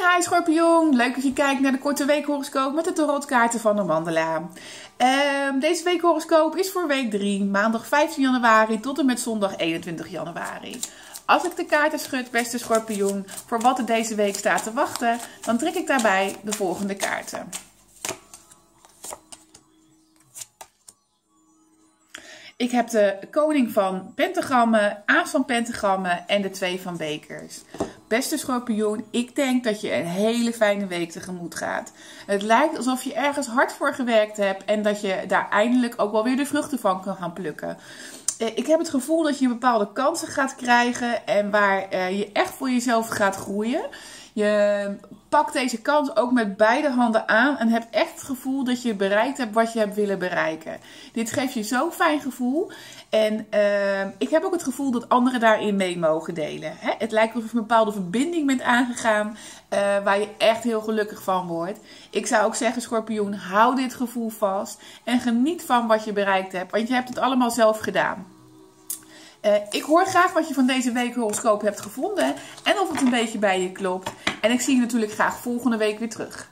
hi schorpioen, leuk dat je kijkt naar de korte weekhoroscoop met de tarotkaarten van de Mandela. Ehm, deze weekhoroscoop is voor week 3, maandag 15 januari tot en met zondag 21 januari. Als ik de kaarten schud, beste schorpioen, voor wat er deze week staat te wachten, dan trek ik daarbij de volgende kaarten. Ik heb de koning van pentagrammen, aas van pentagrammen en de twee van bekers. Beste schorpioen, ik denk dat je een hele fijne week tegemoet gaat. Het lijkt alsof je ergens hard voor gewerkt hebt en dat je daar eindelijk ook wel weer de vruchten van kan gaan plukken. Eh, ik heb het gevoel dat je bepaalde kansen gaat krijgen en waar eh, je echt voor jezelf gaat groeien. Je pakt deze kans ook met beide handen aan en hebt echt het gevoel dat je bereikt hebt wat je hebt willen bereiken. Dit geeft je zo'n fijn gevoel. En uh, ik heb ook het gevoel dat anderen daarin mee mogen delen. Hè? Het lijkt alsof je een bepaalde verbinding bent aangegaan uh, waar je echt heel gelukkig van wordt. Ik zou ook zeggen, schorpioen, hou dit gevoel vast en geniet van wat je bereikt hebt. Want je hebt het allemaal zelf gedaan. Uh, ik hoor graag wat je van deze week horoscoop hebt gevonden en of het een beetje bij je klopt. En ik zie je natuurlijk graag volgende week weer terug.